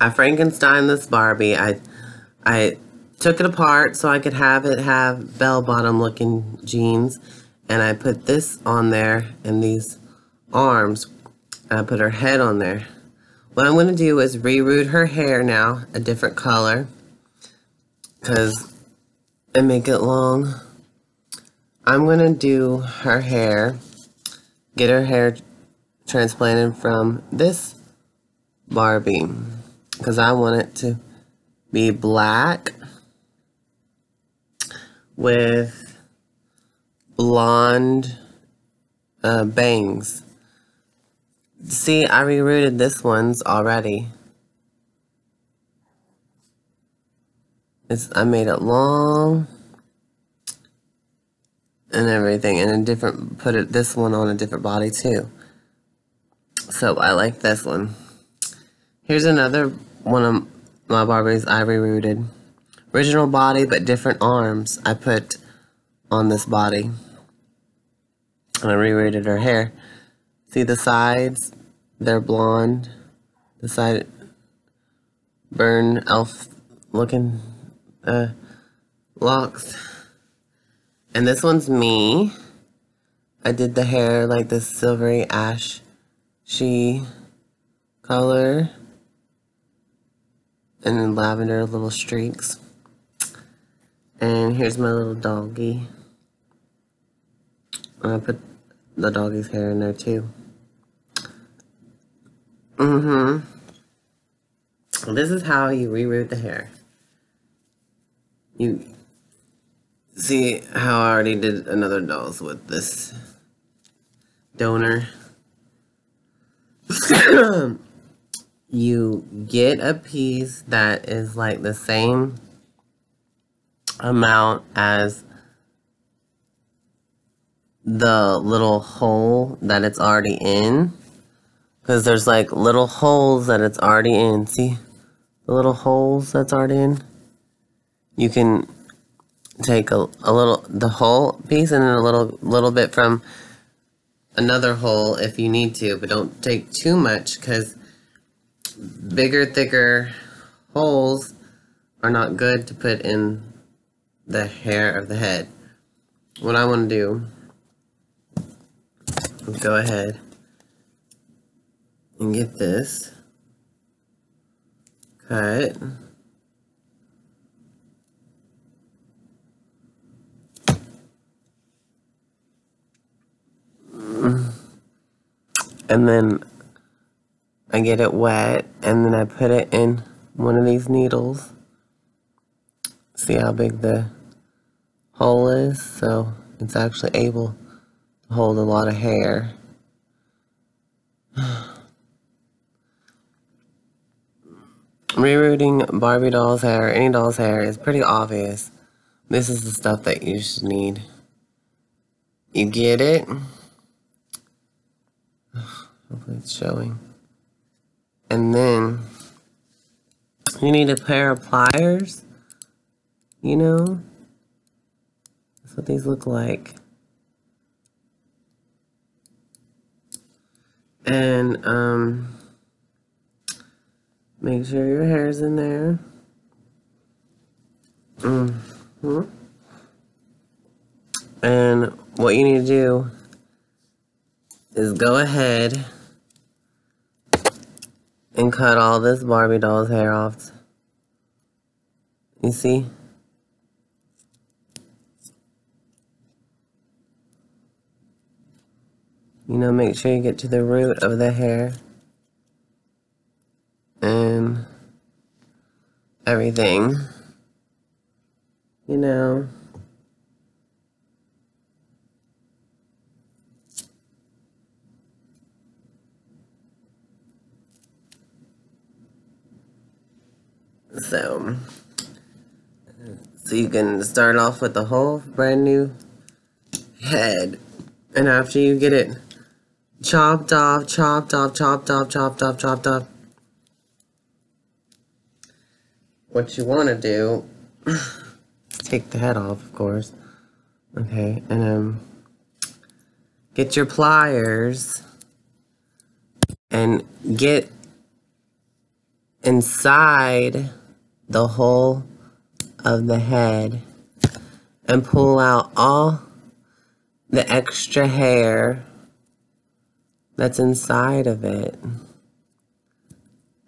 I Frankenstein this Barbie. I I took it apart so I could have it have bell bottom looking jeans. And I put this on there and these arms. I put her head on there. What I'm going to do is reroot her hair now, a different color. Because, and make it long. I'm going to do her hair, get her hair transplanted from this Barbie. Because I want it to be black with blonde uh, bangs. See, I rerooted this one's already. It's, I made it long and everything and a different put it this one on a different body too so I like this one here's another one of my Barbies I rerooted original body but different arms I put on this body. And I rerooted her hair. See the sides? They're blonde. The side burn elf looking uh, locks. And this one's me. I did the hair like this silvery ash she color. And then lavender little streaks. And here's my little doggy. I put the doggy's hair in there too. Mm-hmm. This is how you reroot the hair. You see how I already did another dolls with this donor. you get a piece that is like the same amount as the little hole that it's already in. Because there's like little holes that it's already in. See? The little holes that's already in? You can take a, a little, the whole piece and then a little, little bit from another hole if you need to, but don't take too much because bigger, thicker holes are not good to put in the hair of the head. What I want to do go ahead and get this cut. and then I get it wet and then I put it in one of these needles. See how big the hole is? So it's actually able to hold a lot of hair. Rerooting Barbie doll's hair, any doll's hair, is pretty obvious. This is the stuff that you should need. You get it? Hopefully it's showing. And then you need a pair of pliers. You know? That's what these look like. And um make sure your hair's in there. Mm hmm And what you need to do is go ahead and cut all this Barbie doll's hair off. You see? You know, make sure you get to the root of the hair. And everything. You know. So, so you can start off with a whole brand new head. And after you get it chopped off, chopped off, chopped off, chopped off, chopped off, what you want to do, take the head off, of course. Okay, and um, get your pliers and get inside the hole of the head and pull out all the extra hair that's inside of it,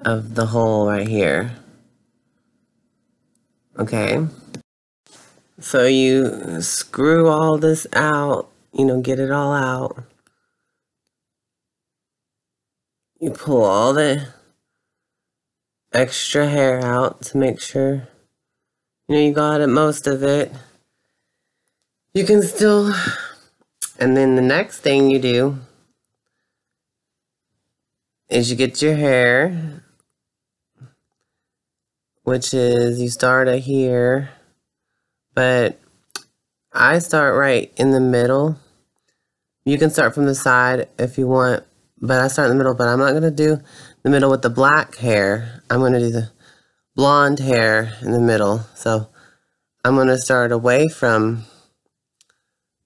of the hole right here. Okay. So you screw all this out, you know, get it all out. You pull all the extra hair out to make sure, you know, you got it, most of it. You can still, and then the next thing you do is you get your hair, which is you start at here, but I start right in the middle. You can start from the side if you want, but I start in the middle, but I'm not going to do the middle with the black hair. I'm going to do the blonde hair in the middle. So I'm going to start away from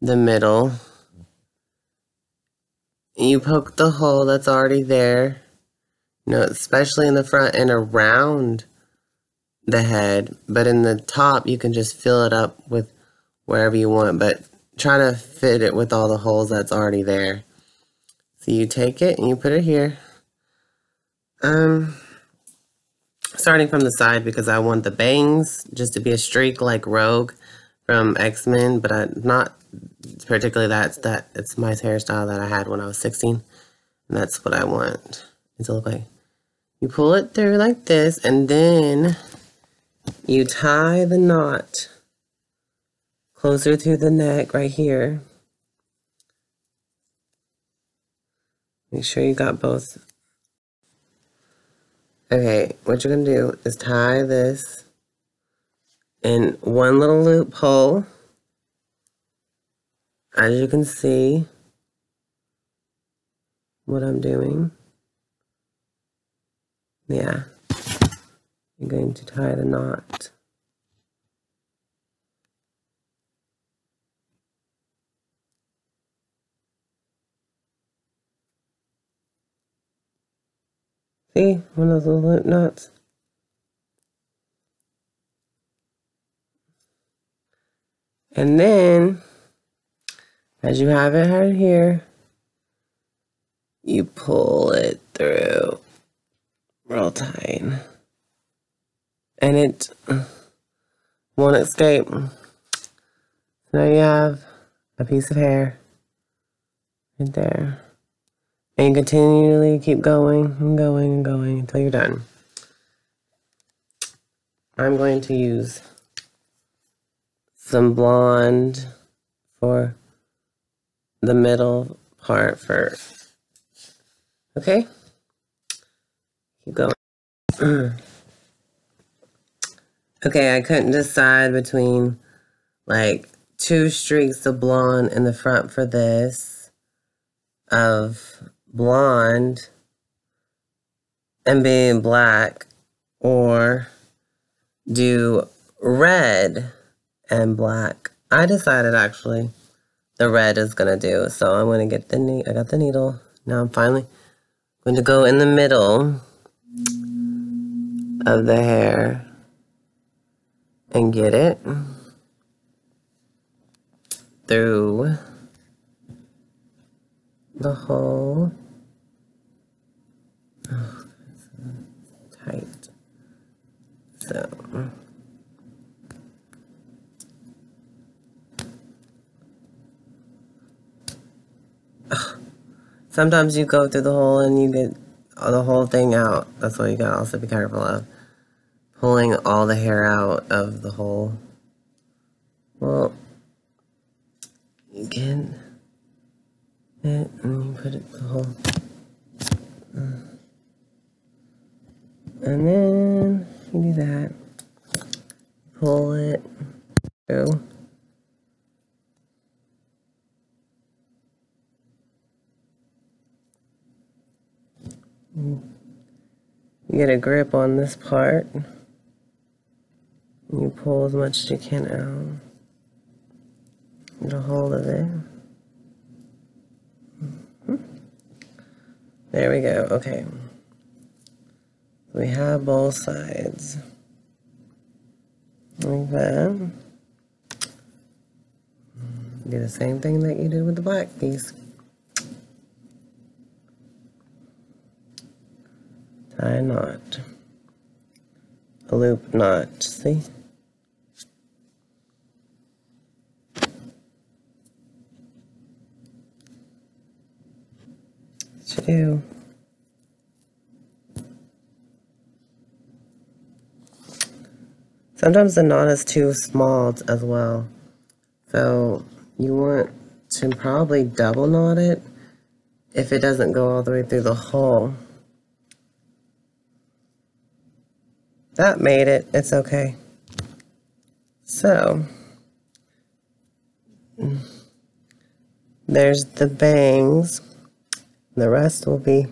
the middle you poke the hole that's already there, you know, especially in the front and around the head, but in the top, you can just fill it up with wherever you want, but try to fit it with all the holes that's already there. So you take it and you put it here. Um, starting from the side because I want the bangs just to be a streak like Rogue from X-Men, but I, not particularly that's that it's my hairstyle that I had when I was 16 and that's what I want it to look like you pull it through like this and then you tie the knot closer to the neck right here. Make sure you got both okay what you're gonna do is tie this in one little loophole as you can see what I'm doing. Yeah. I'm going to tie the knot. See, one of those loop knots. And then as you have it right here, you pull it through real tight. And it won't escape. Now you have a piece of hair right there. And continually keep going and going and going until you're done. I'm going to use some blonde for the middle part first. Okay? Keep going. okay, I couldn't decide between like two streaks of blonde in the front for this of blonde and being black or do red and black. I decided actually the red is to do. So I'm to get the, ne I got the needle. Now I'm finally going to go in the middle of the hair and get it through the hole. Oh, tight. So. Sometimes you go through the hole and you get the whole thing out. That's what you gotta also be careful of. Pulling all the hair out of the hole. Well, you get it and you put it the hole. Mm. And then you do that. Pull it through. You get a grip on this part. You pull as much as you can out. Get a hold of it. Hmm. There we go. Okay. We have both sides. That. Do the same thing that you did with the black piece. Tie a knot. A loop knot, see? What you do. Sometimes the knot is too small as well. So you want to probably double knot it if it doesn't go all the way through the hole. That made it. It's okay. So, there's the bangs. The rest will be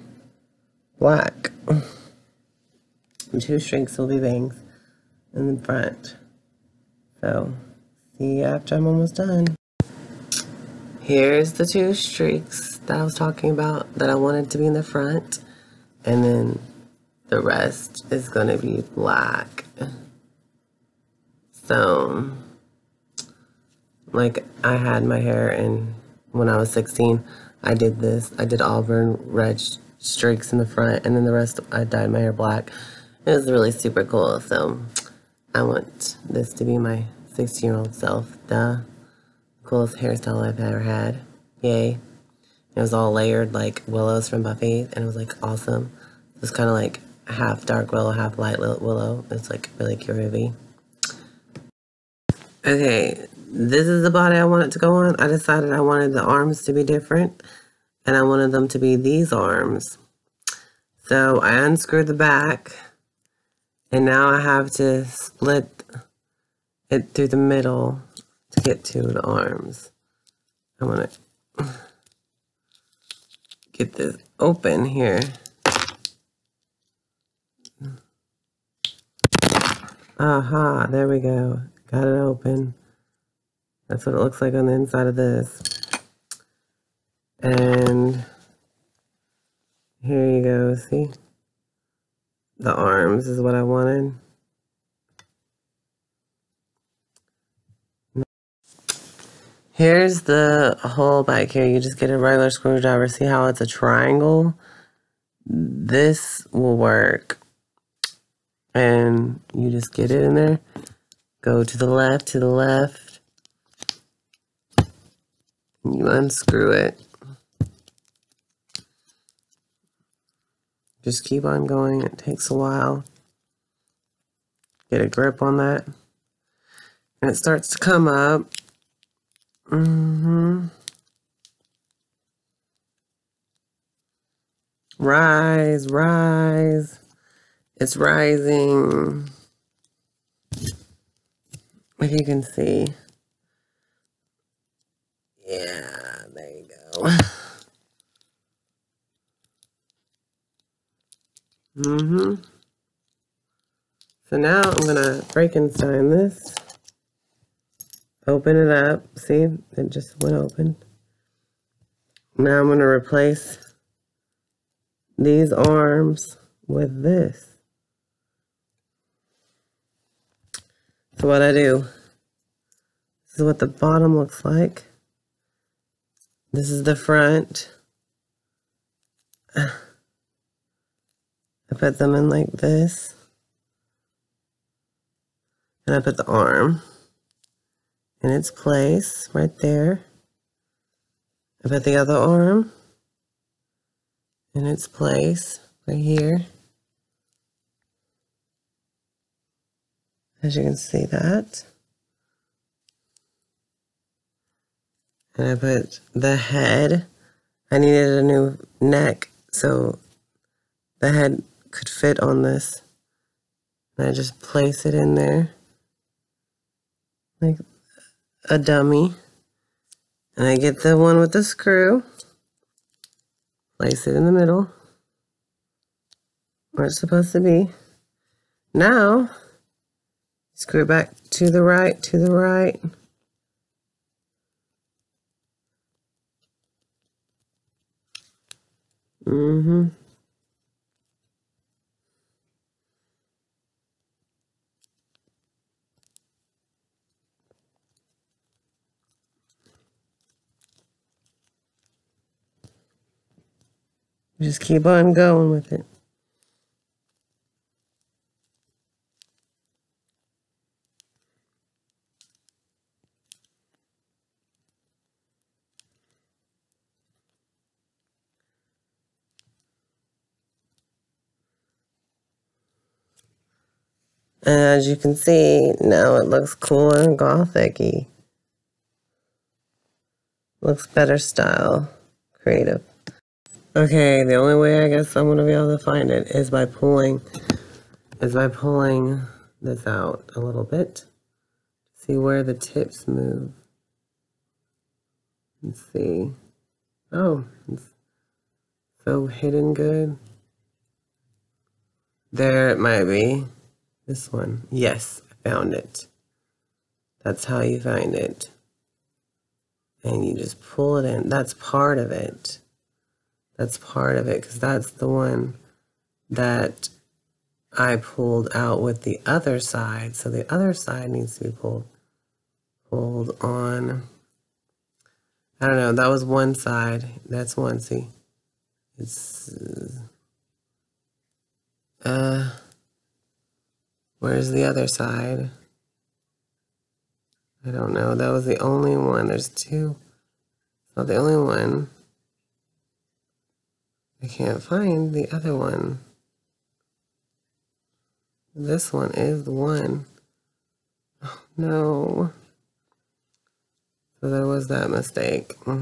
black. And two streaks will be bangs in the front. So, see after I'm almost done. Here's the two streaks that I was talking about that I wanted to be in the front. And then the rest is going to be black. So, like I had my hair and when I was 16, I did this. I did auburn red streaks in the front and then the rest I dyed my hair black. It was really super cool. So, I want this to be my 16 year old self. The coolest hairstyle I've ever had. Yay. It was all layered like Willow's from Buffy and it was like awesome. It was kind of like half dark Willow, half light Willow. It's like really curvy. Okay, this is the body I wanted to go on. I decided I wanted the arms to be different and I wanted them to be these arms. So I unscrewed the back and now I have to split it through the middle to get to the arms. I want to get this open here. Aha, there we go. Got it open. That's what it looks like on the inside of this. And here you go, see? The arms is what I wanted. Here's the hole back here. You just get a regular screwdriver. See how it's a triangle? This will work. And you just get it in there. Go to the left, to the left. You unscrew it. Just keep on going. It takes a while. Get a grip on that. And it starts to come up. Mm-hmm. Rise, rise. It's rising. If you can see. Yeah, there you go. Mm-hmm. So now I'm going to Frankenstein this. Open it up. See, it just went open. Now I'm going to replace these arms with this. So what I do, this is what the bottom looks like. This is the front. I put them in like this. And I put the arm in its place right there. I put the other arm in its place right here. As you can see that. And I put the head. I needed a new neck so the head could fit on this. And I just place it in there like a dummy. And I get the one with the screw, place it in the middle, where it's supposed to be. Now, screw back to the right, to the right. Mm-hmm. Just keep on going with it. And as you can see, now it looks cool and gothic-y. Looks better style, creative. Okay, the only way I guess I'm gonna be able to find it is by pulling, is by pulling this out a little bit. See where the tips move. Let's see. Oh, it's so hidden good. There it might be. This one. Yes, I found it. That's how you find it. And you just pull it in. That's part of it. That's part of it because that's the one that I pulled out with the other side. So the other side needs to be pulled pulled on. I don't know. That was one side. That's one. See, it's uh Where's the other side? I don't know. That was the only one. There's two. Not the only one. I can't find the other one. This one is the one. Oh, no. So there was that mistake. I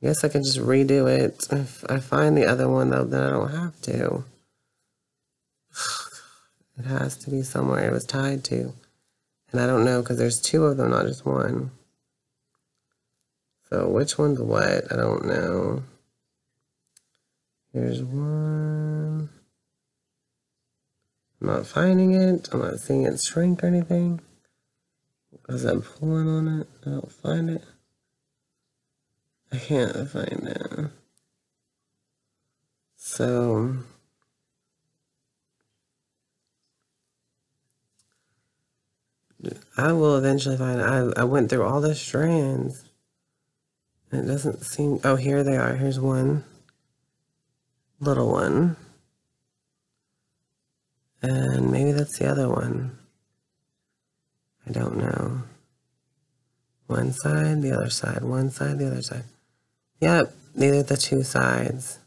guess I can just redo it. If I find the other one, though, then I don't have to. It has to be somewhere it was tied to. And I don't know because there's two of them, not just one. So which one's what? I don't know. Here's one. I'm not finding it. I'm not seeing it shrink or anything. Because I'm pulling on it. I don't find it. I can't find it. So I will eventually find it. I, I went through all the strands. It doesn't seem. Oh, here they are. Here's one little one. And maybe that's the other one. I don't know. One side, the other side. One side, the other side. Yep, these are the two sides.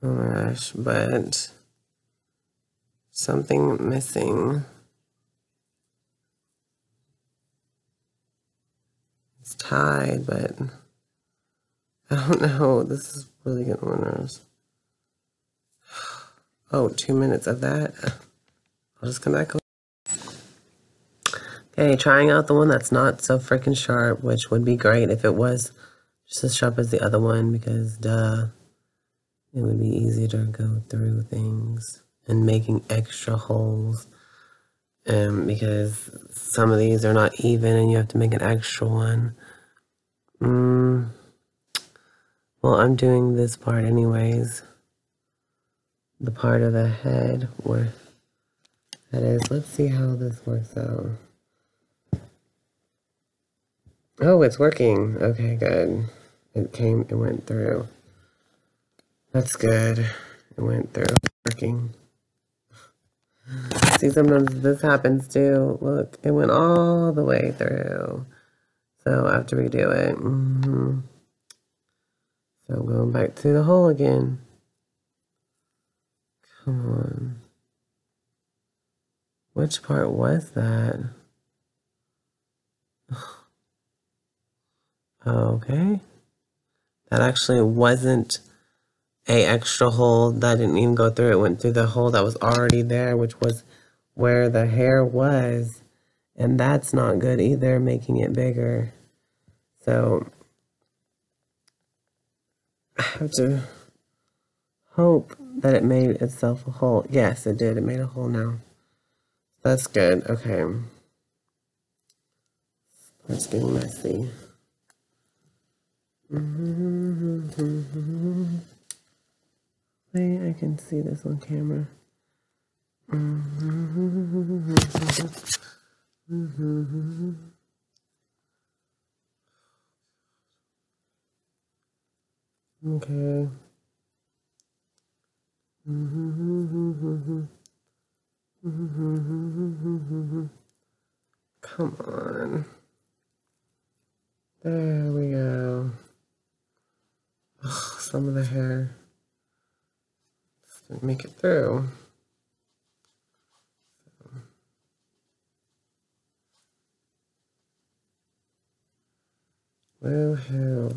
Oh my gosh, but something missing. It's tied, but I don't know. This is really getting on my nerves. Oh, two minutes of that. I'll just come back. Okay, trying out the one that's not so freaking sharp, which would be great if it was just as sharp as the other one, because duh, it would be easy to go through things and making extra holes um, because some of these are not even and you have to make an extra one. Mm, well, I'm doing this part anyways. The part of the head where that is. Let's see how this works out. Oh, it's working. Okay, good. It came, it went through. That's good. It went through. Working. See, sometimes this happens too. Look, it went all the way through. So I have to redo it. Mm -hmm. So I'm going back to the hole again. Come on. Which part was that? Okay. That actually wasn't a extra hole that didn't even go through. It went through the hole that was already there, which was where the hair was. And that's not good either, making it bigger. So I have to hope that it made itself a hole. Yes, it did. It made a hole now. That's good. Okay. It's getting messy. Mm -hmm. Wait, I can see this on camera. Mm -hmm. Mm -hmm. Okay. Come on. There we go. Ugh, some of the hair didn't make it through. Well, hell.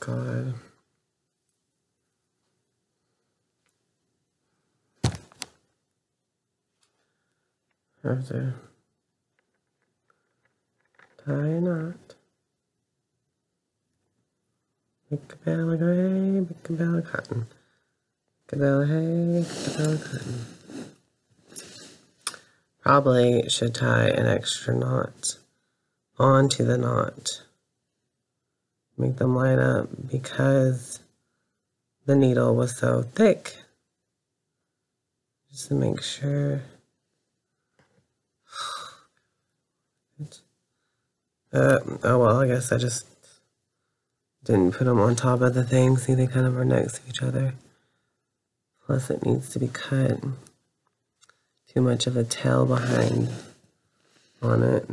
God. To tie a knot. Make a bale of hay, make a bale of cotton. Make a bale of hay, make a bale of cotton. Probably should tie an extra knot onto the knot. Make them line up because the needle was so thick. Just to make sure. Uh, oh well, I guess I just didn't put them on top of the thing. See, they kind of are next to each other. Plus, it needs to be cut. Too much of a tail behind on it.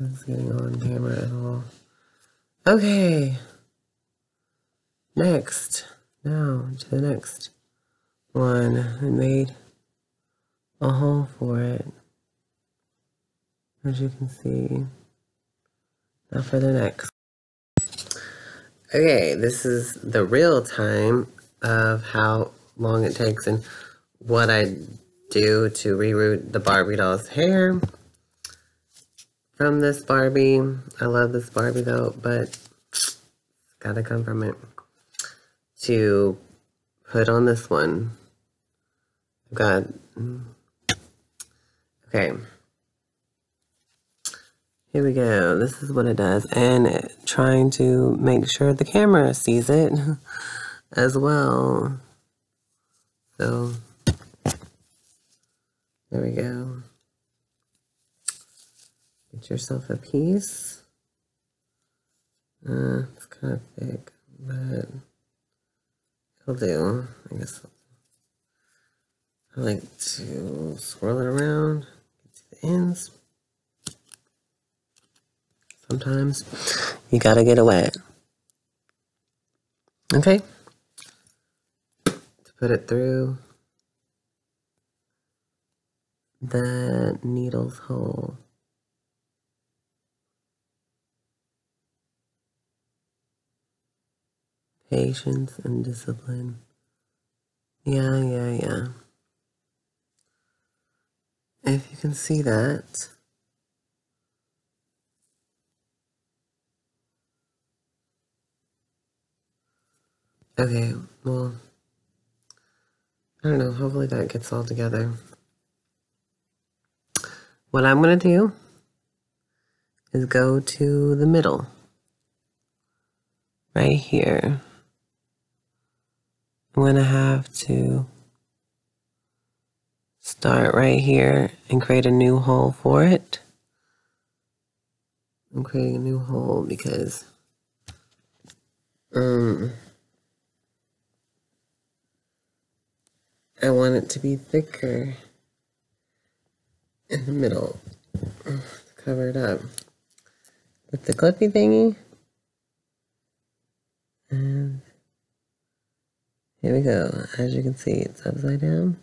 It's getting on camera at all. Okay. Next. Now to the next one. I made a hole for it. As you can see. Now for the next. Okay, this is the real time of how long it takes and what I do to reroot the Barbie doll's hair from this Barbie. I love this Barbie though, but gotta come from it. To put on this one. I've got, okay. Here we go. This is what it does. And trying to make sure the camera sees it as well. So, there we go. Get yourself a piece. Uh, it's kind of thick, but it'll do. I guess I like to swirl it around, get to the ends sometimes. You gotta get wet. Okay? To put it through the needle's hole. Patience and discipline. Yeah, yeah, yeah. If you can see that, Okay, well, I don't know. Hopefully that gets all together. What I'm going to do is go to the middle, right here. I'm going to have to start right here and create a new hole for it. I'm creating a new hole because um I want it to be thicker in the middle to cover it up with the clippy thingy. And here we go. As you can see, it's upside down.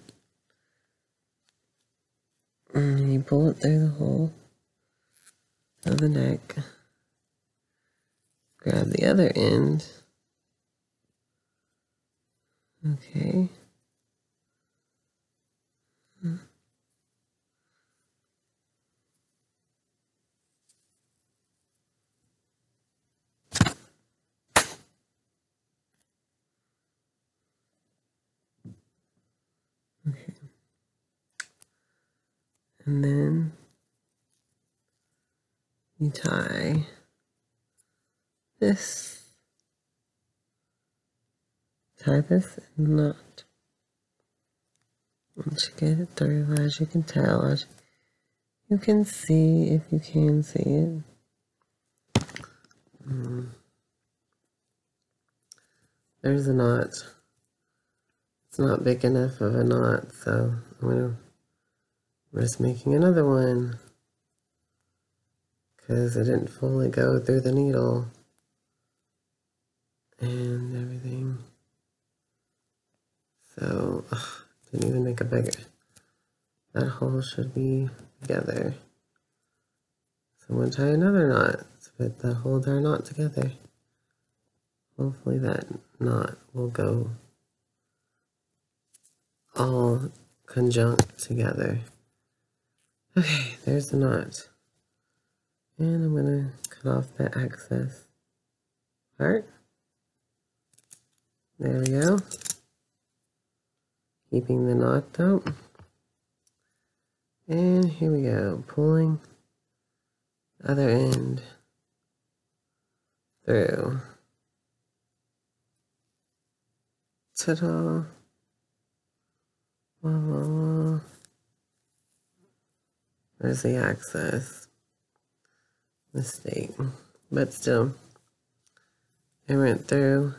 Mm, and you pull it through the hole of the neck. Grab the other end. Okay. Okay. And then you tie this, tie this knot. Once you get it through, as you can tell, as you can see, if you can see it, Mm. There's a knot. It's not big enough of a knot, so I'm gonna I'm just making another one because it didn't fully go through the needle and everything. So, ugh, didn't even make a bigger. That hole should be together. So I'm going to tie another knot to put the whole entire knot together. Hopefully that knot will go all conjunct together. Okay, there's the knot. And I'm going to cut off that excess part. There we go. Keeping the knot out. And here we go, pulling the other end through. Ta-da. There's the access mistake, but still, it went through.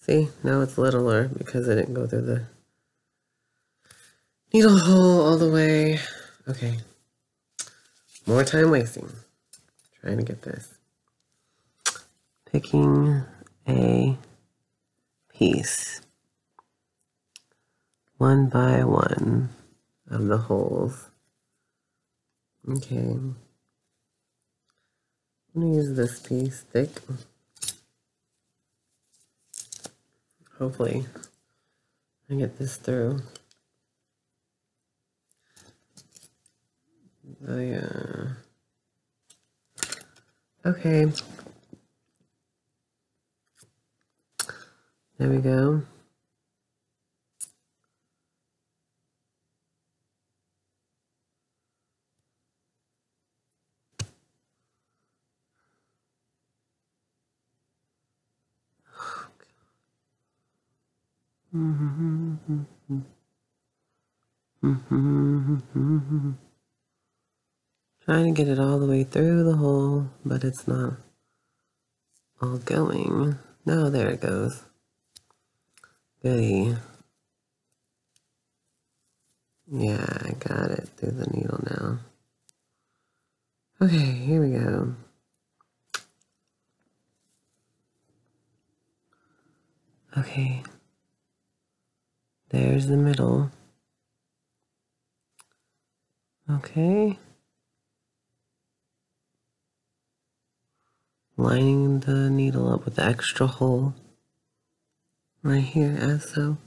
See, now it's littler because I didn't go through the needle hole all the way. Okay, more time wasting trying to get this. Picking a piece one by one of the holes. Okay. I'm going to use this piece thick. Hopefully I get this through. Oh yeah. Okay. There we go. Mm-hmm. Trying to get it all the way through the hole, but it's not all going. No, there it goes. Goody. Yeah, I got it through the needle now. Okay, here we go. Okay. There's the middle. Okay. Lining the needle up with the extra hole right here as so.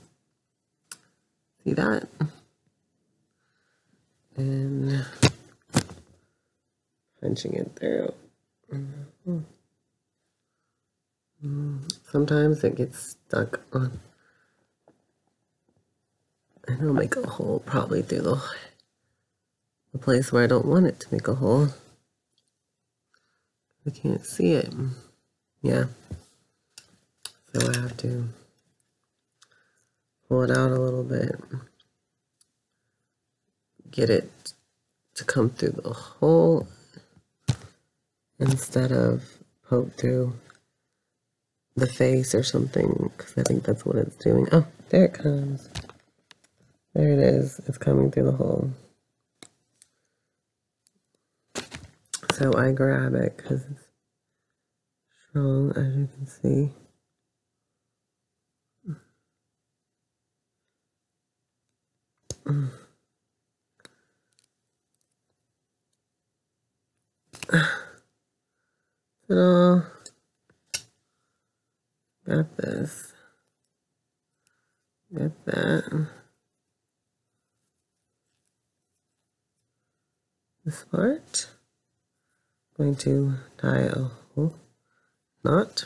See that? And punching it through. Mm-hmm. Mm-hmm. Sometimes it gets stuck on. And it'll make a hole probably through the, the place where I don't want it to make a hole. I can't see it. Yeah. So I have to pull it out a little bit. Get it to come through the hole instead of poke through the face or something because I think that's what it's doing. Oh, there it comes. There it is. It's coming through the hole. So I grab it because it's strong, as you can see. Ta-da! Got this. Got that. This part. Going to tie a whole knot.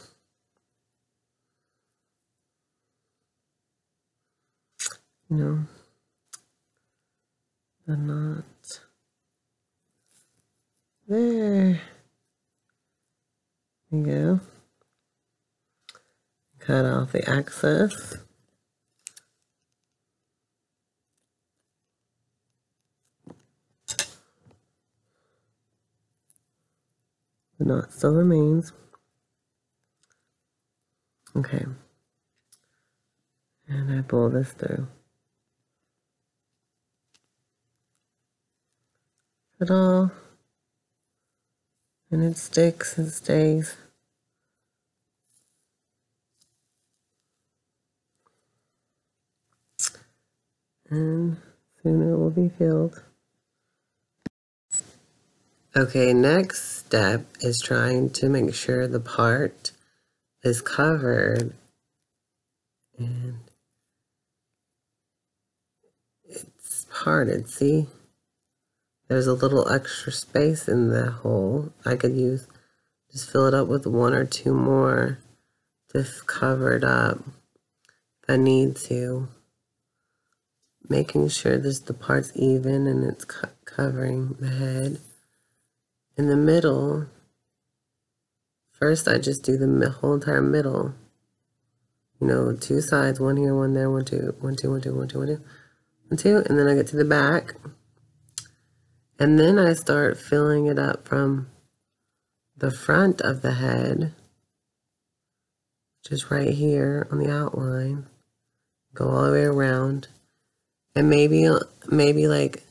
Know, the knot there. There you go. Cut off the excess. The knot still remains. Okay. And I pull this through. It all. And it sticks and stays. And soon it will be filled. Okay, next step is trying to make sure the part is covered and it's parted, see? There's a little extra space in the hole. I could use, just fill it up with one or two more, just cover it up if I need to. Making sure this the part's even and it's co covering the head in the middle, first I just do the whole entire middle. You know, two sides, one here, one there, one, two, one, two, one, two, one, two, one, two, one, two, and then I get to the back. And then I start filling it up from the front of the head, which is right here on the outline. Go all the way around. And maybe, maybe like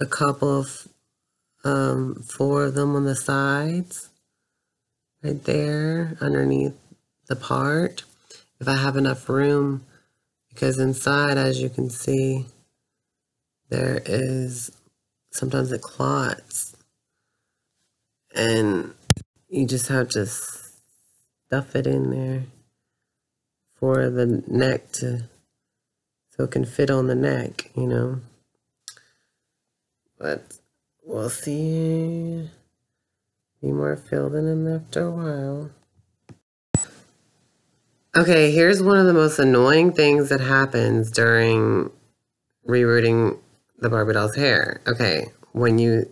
a couple of um, four of them on the sides, right there underneath the part. If I have enough room, because inside, as you can see, there is sometimes it clots, and you just have to stuff it in there for the neck to so it can fit on the neck, you know. But We'll see. Be more filled in after a while. Okay, here's one of the most annoying things that happens during rerooting the Barbie doll's hair. Okay, when you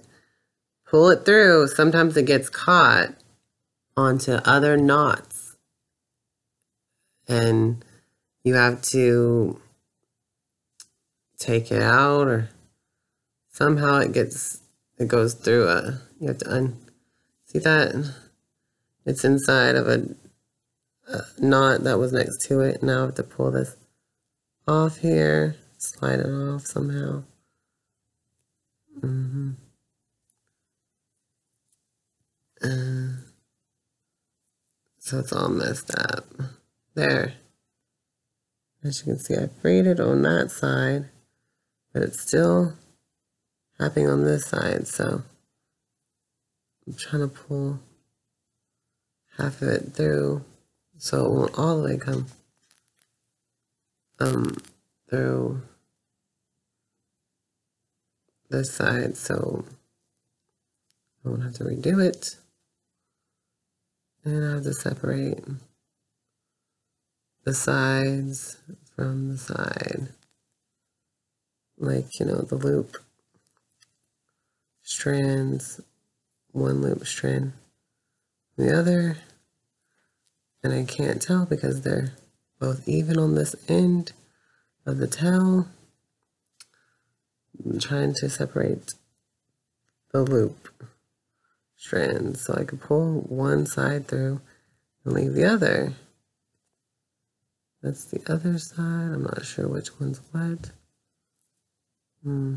pull it through, sometimes it gets caught onto other knots. And you have to take it out or somehow it gets it goes through a, you have to un, see that? It's inside of a, a knot that was next to it. Now I have to pull this off here, slide it off somehow. Mm-hmm. Uh, so it's all messed up. There. As you can see, I it on that side, but it's still tapping on this side, so I'm trying to pull half of it through so it won't all the way come um, through this side so I won't have to redo it. And I have to separate the sides from the side, like, you know, the loop strands, one loop strand, the other, and I can't tell because they're both even on this end of the tail. I'm trying to separate the loop strands so I can pull one side through and leave the other. That's the other side. I'm not sure which one's what. Hmm.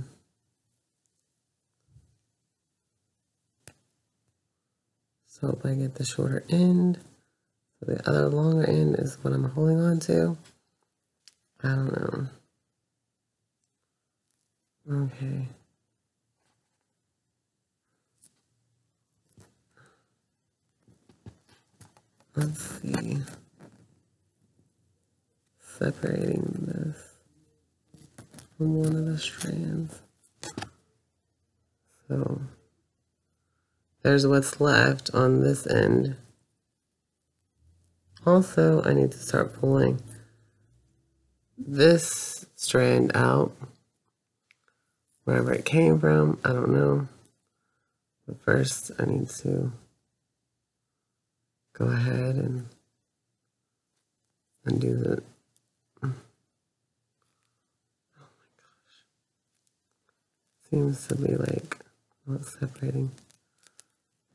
So if I get the shorter end, the other longer end is what I'm holding on to. I don't know. Okay. Let's see. Separating this from one of the strands. So there's what's left on this end. Also, I need to start pulling this strand out wherever it came from. I don't know. But first, I need to go ahead and undo the. Oh my gosh. Seems to be like not separating.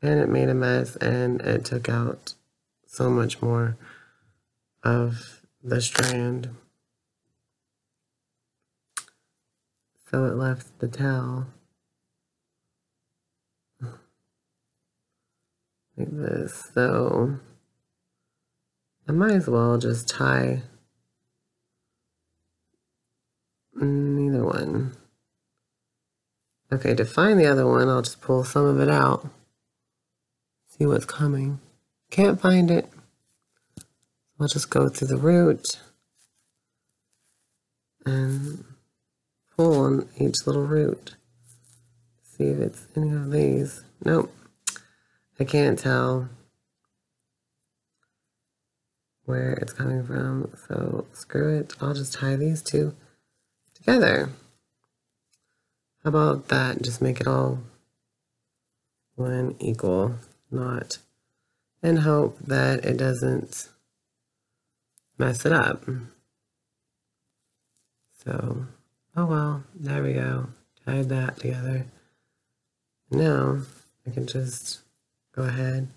And it made a mess and it took out so much more of the strand. So it left the tail like this. So I might as well just tie neither one. Okay, to find the other one, I'll just pull some of it out. See what's coming. Can't find it. I'll just go through the root and pull on each little root. See if it's any of these. Nope. I can't tell where it's coming from. So screw it. I'll just tie these two together. How about that? Just make it all one equal knot and hope that it doesn't mess it up. So, oh well, there we go. Tied that together. Now I can just go ahead,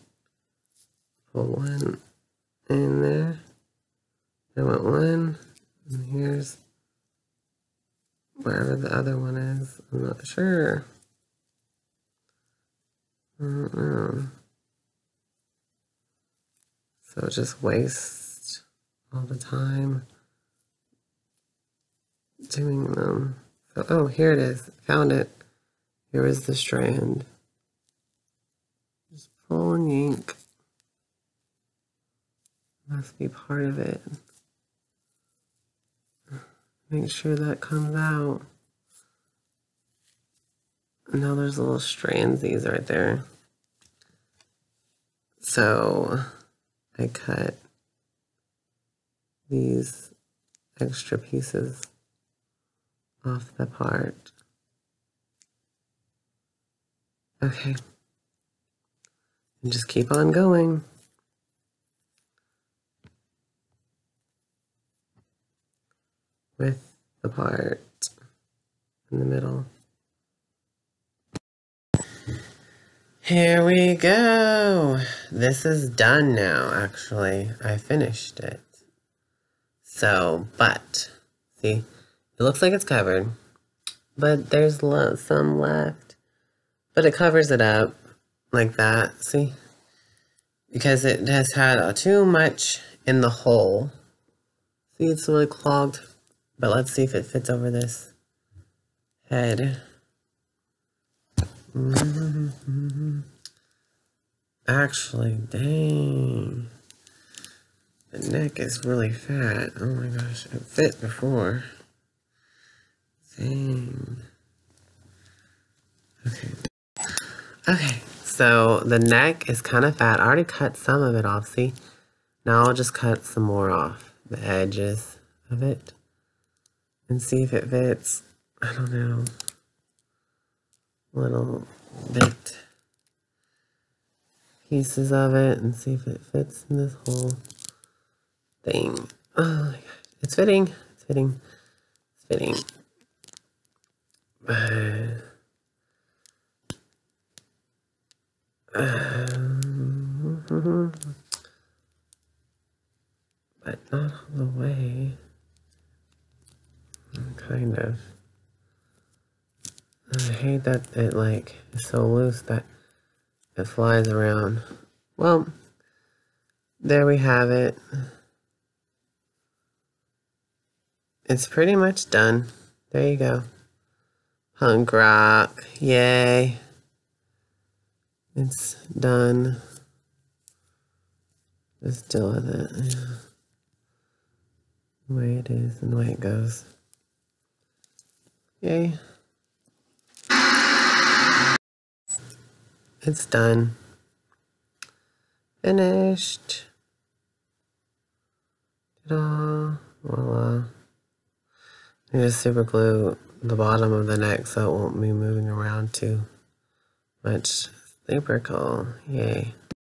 pull one in there. I want one, and here's wherever the other one is. I'm not sure. I don't know. So just waste all the time doing them. So, oh, here it is. Found it. Here is the strand. Just pull and yank. Must be part of it. Make sure that comes out. Now there's a little strandsies right there. So I cut these extra pieces off the part. Okay. And just keep on going. with the part in the middle. Here we go. This is done now, actually. I finished it. So, but, see, it looks like it's covered, but there's some left. But it covers it up like that, see? Because it has had too much in the hole. See, it's really clogged but let's see if it fits over this head. Mm-hmm. Actually, dang. The neck is really fat. Oh my gosh, it fit before. Dang. Okay. Okay, so the neck is kind of fat. I already cut some of it off, see? Now I'll just cut some more off the edges of it and see if it fits. I don't know. Little bit pieces of it and see if it fits in this whole thing. Oh. It's fitting. It's fitting. It's fitting. But, um, but not all the way. Kind of. I hate that it like is so loose that it flies around. Well, there we have it. It's pretty much done. There you go. Punk rock. Yay. It's done. Just deal with it. The way it is and the way it goes. Yay. It's done. Finished. Ta-da. Voila. I just super glue the bottom of the neck so it won't be moving around too much. Super cool. Yay.